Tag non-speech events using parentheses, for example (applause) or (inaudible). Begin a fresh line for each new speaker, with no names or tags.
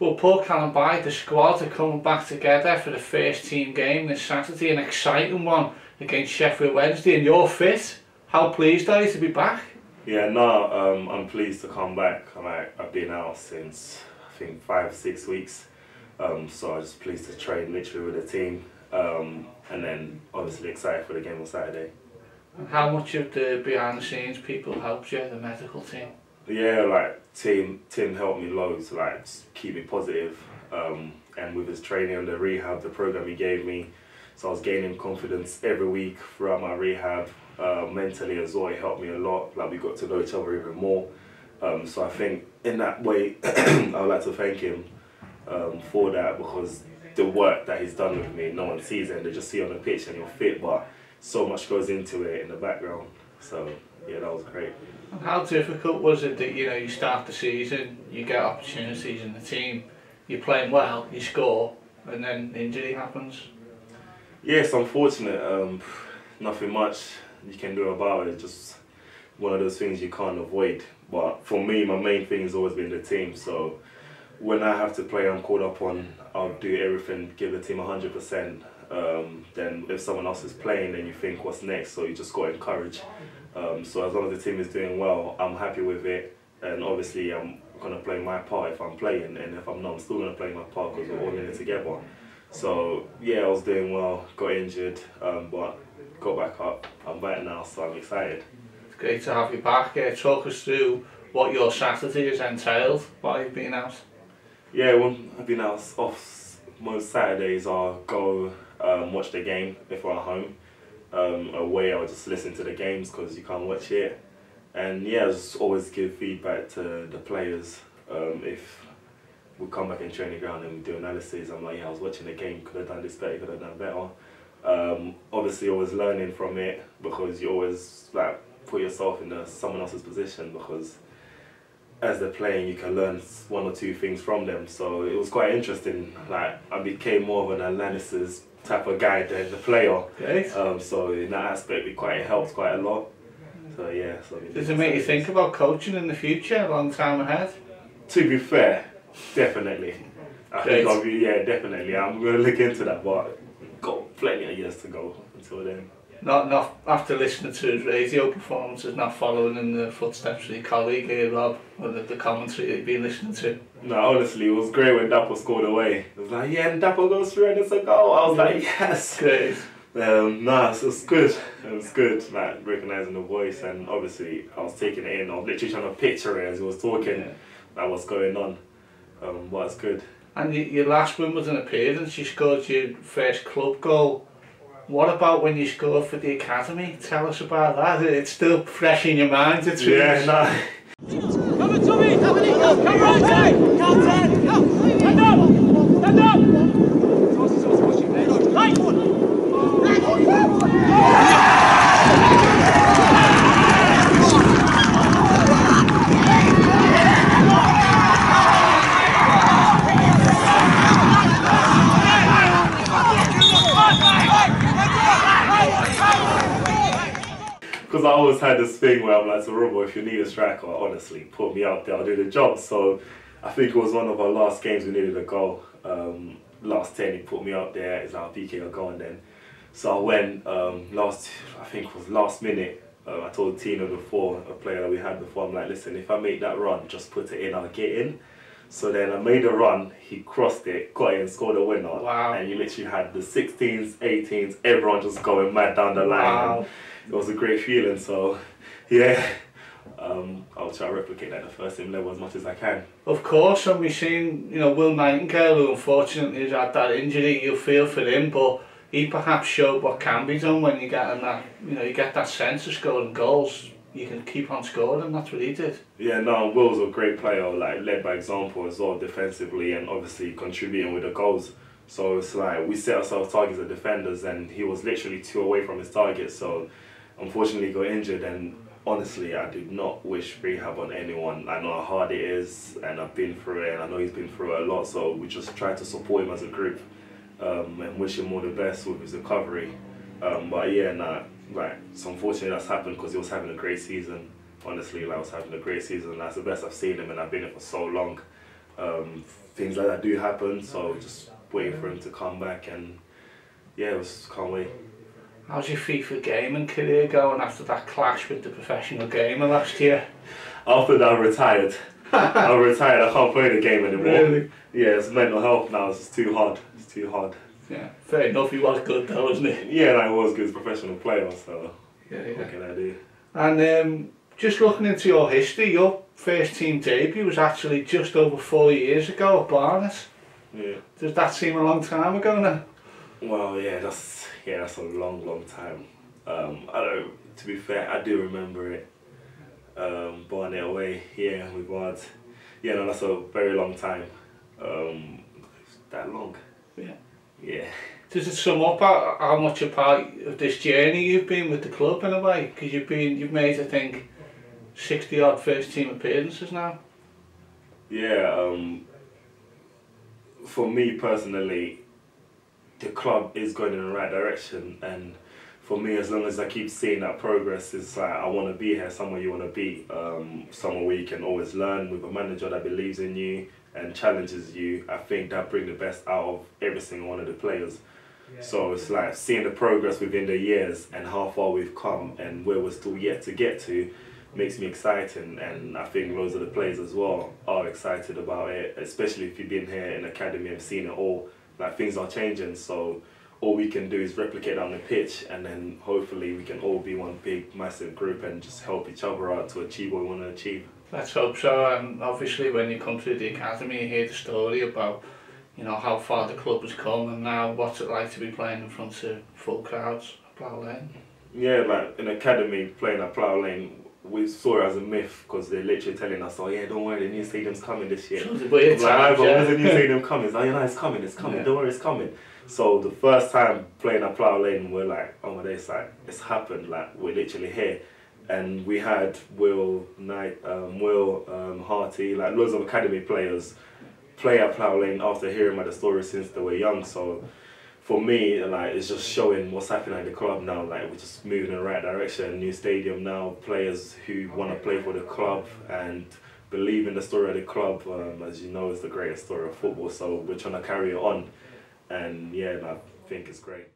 Well, Paul Kalambayi, the squad are coming back together for the first team game this Saturday, an exciting one against Sheffield Wednesday, and you're fit. How pleased are you to be back?
Yeah, no, um, I'm pleased to come back. I'm like, I've been out since I think five, six weeks, um, so I'm just pleased to train literally with the team, um, and then obviously excited for the game on Saturday.
And how much of the behind the scenes people helped you, the medical team?
Yeah, like Tim, Tim helped me loads, like keep me positive, um, and with his training and the rehab, the program he gave me, so I was gaining confidence every week throughout my rehab. Uh, mentally as well, helped me a lot. Like we got to know each other even more. Um, so I think in that way, (clears throat) I would like to thank him um, for that because the work that he's done with me, no one sees it. And they just see on the pitch and you're fit, but so much goes into it in the background. So yeah, that was great.
How difficult was it that you know you start the season, you get opportunities in the team, you're playing well, you score, and then injury happens?
Yes, unfortunate. Um, nothing much you can do about it. It's just one of those things you can't avoid. But for me, my main thing has always been the team. So when I have to play, I'm called up on. I'll do everything, give the team hundred um, percent. Then if someone else is playing, then you think, what's next? So you just got to encourage. Um, so as long as the team is doing well, I'm happy with it. And obviously, I'm gonna play my part if I'm playing, and if I'm not, I'm still gonna play my part because we're all in it together. So yeah, I was doing well, got injured, um, but got back up. I'm back now, so I'm excited.
It's great to have you back. Uh, talk us through what your Saturday has entailed while you've been out.
Yeah, when I've been out off most Saturdays, I'll go um, watch the game if we're at home. Um, away, I would just listen to the games because you can't watch it. And yeah, I just always give feedback to the players. Um, if we come back in training ground and we do analysis. I'm like, yeah, I was watching the game, could have done this better, could have done better. Um, obviously, always learning from it because you always like put yourself in the, someone else's position because as they're playing, you can learn one or two things from them. So it was quite interesting. Like I became more of an analysis type of guy than the player.
Okay.
Um, so in that aspect, it quite it helped quite a lot. So yeah. So
Does it make you think about coaching in the future, a long time ahead?
To be fair, Definitely. I think I'll be, yeah, definitely. I'm going to look into that, but got plenty of years to go until then.
Not, not after listening to his radio performances, not following in the footsteps of your colleague here, Rob, or the, the commentary that you've been listening to.
No, honestly, it was great when Dapo scored away. It was like, yeah, and Dapo goes through and it's a goal. I was like, yes.
Great.
Um, nah, so it's good. It was good, like recognizing the voice, and obviously I was taking it in. I was literally trying to picture it as he was talking, yeah. like what's going on um, was good.
And your last one was an appearance, you scored your first club goal. What about when you scored for the academy? Tell us about that. It's still fresh in your mind. It's
yeah, no.
Come on, Tommy! Come on, come on, Captain! Captain!
Because I always had this thing where I'm like, Robo, if you need a striker, honestly, put me out there, I'll do the job. So I think it was one of our last games we needed a goal. Um, last 10, he put me out there, it's our PK going then. So I went um, last, I think it was last minute. Uh, I told Tino before, a player that we had before, I'm like, listen, if I make that run, just put it in, I'll get in. So then I made a run, he crossed it, got in, scored a winner.
Wow.
And you literally had the 16s, 18s, everyone just going mad down the line.
Wow
it was a great feeling. So, yeah, um, I'll try to replicate that at the first team level as much as I can.
Of course, and we've seen, you know, Will Nightingale, who unfortunately has had that injury, you feel for him, but he perhaps showed what can be done when you get in that, you know, you get that sense of scoring goals. You can keep on scoring, and that's what he did.
Yeah, no, Will's a great player, like led by example as well defensively, and obviously contributing with the goals. So it's like we set ourselves targets as defenders, and he was literally two away from his target. So unfortunately got injured and honestly I did not wish rehab on anyone. I know how hard it is and I've been through it and I know he's been through it a lot so we just try to support him as a group um, and wish him all the best with his recovery. Um, but yeah, nah, like it's unfortunate that's happened because he was having a great season. Honestly, like, I was having a great season. That's the best I've seen him and I've been here for so long. Um, things like that do happen. So just waiting for him to come back and yeah, it was can't wait.
How's your FIFA gaming career going after that clash with the professional gamer last year?
After that, I retired. (laughs) I retired. I can't play the game anymore.
Really?
Yeah, it's mental health now. It's too hard. It's too hard.
Yeah, fair enough. He was good though, wasn't he?
Yeah, and I was good as a professional player, so
Yeah,
what
yeah.
can I do?
And um, just looking into your history, your first team debut was actually just over four years ago at Barnet.
Yeah.
Does that seem a long time ago now?
Well, yeah, that's yeah, that's a long, long time. Um, I don't. To be fair, I do remember it. Um, Barnet away, yeah, with Bards. Yeah, no, that's a very long time. Um, that long.
Yeah.
Yeah.
Does it sum up how, much a part of this journey you've been with the club in a way? Because you've been, you've made, I think, 60 odd first team appearances now.
Yeah, um, for me personally, the club is going in the right direction, and for me, as long as I keep seeing that progress, it's like I want to be here, somewhere you want to be, um, somewhere where you can always learn with a manager that believes in you and challenges you. I think that bring the best out of every single one of the players. So it's like seeing the progress within the years and how far we've come and where we're still yet to get to makes me excited and I think loads of the players as well are excited about it, especially if you've been here in academy and seen it all. Like things are changing so all we can do is replicate on the pitch and then hopefully we can all be one big massive group and just help each other out to achieve what we want to achieve.
Let's hope so. And obviously, when you come through the academy, you hear the story about, you know, how far the club has come and now what's it like to be playing in front of full crowds at Plough Lane.
Yeah, like an academy playing at Plough Lane, we saw it as a myth because they're literally telling us, oh yeah, don't worry, the new stadium's coming this year.
So it's
like, but when's the new (laughs) stadium coming? It's like, oh, no, it's coming, it's coming,
Yeah.
don't worry, it's coming. So the first time playing at Plough Lane, we're like, oh my days, it's like, it's happened, like, we're literally here. And we had Will Knight, um, Will um, Harty, like loads of academy players play at Plough Lane after hearing about the story since they were young. So for me, like it's just showing what's happening at the club now. Like we're just moving in the right direction. New stadium now, players who want to play for the club and believe in the story of the club. Um, as you know, is the greatest story of football. So we're trying to carry it on, and yeah, I think it's great.